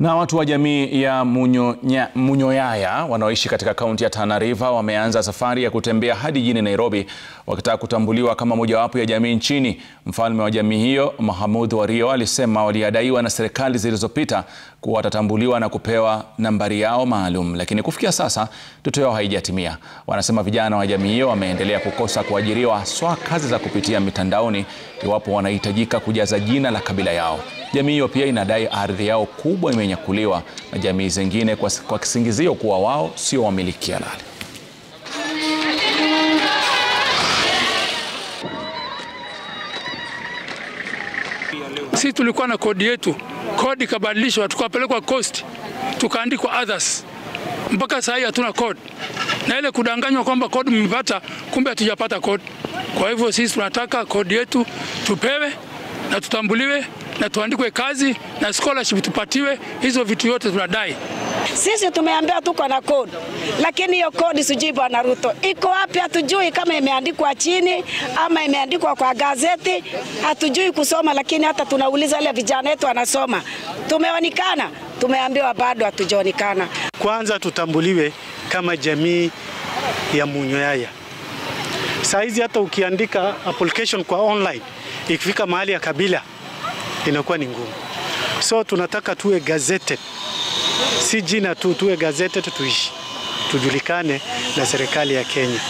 Na watu wa jamii ya Munyoyaya Munyoyaya wanaoishi katika kaunti ya Tana River wameanza safari ya kutembea hadi jijini Nairobi wakitaka kutambuliwa kama mojawapo ya jamii nchini. Mfalme wa jamii hiyo Mahamud Wario alisema waliadaiwa na serikali zilizopita kuwa watatambuliwa na kupewa nambari yao maalum, lakini kufikia sasa ndoto yao haijatimia. Wanasema vijana wa jamii hiyo wameendelea kukosa kuajiriwa, haswa kazi za kupitia mitandaoni, iwapo wanahitajika kujaza jina la kabila yao. Jamii hiyo pia inadai ardhi yao kubwa imenyakuliwa na jamii zingine kwa, kwa kisingizio kuwa wao sio wamiliki halali. Sisi tulikuwa na kodi yetu, kodi ikabadilishwa, tukapelekwa coast, tukaandikwa others. Mpaka saa hii hatuna kodi, na ile kudanganywa kwamba kodi mmepata, kumbe hatujapata kodi. Kwa hivyo sisi tunataka kodi yetu tupewe na tutambuliwe na tuandikwe kazi na scholarship tupatiwe. Hizo vitu yote tunadai. Sisi tumeambia tuko na kodi, lakini hiyo kodi sijui Bwana Ruto iko wapi? Hatujui kama imeandikwa chini ama imeandikwa kwa gazeti, hatujui kusoma. Lakini hata tunauliza ile vijana wetu wanasoma, tumeonekana, tumeambiwa bado hatujaonekana. Kwanza tutambuliwe kama jamii ya Munyoyaya. Saa hizi hata ukiandika application kwa online, ikifika mahali ya kabila inakuwa ni ngumu, so tunataka tuwe gazete si jina tu, tuwe gazete, tuishi. Tujulikane na serikali ya Kenya.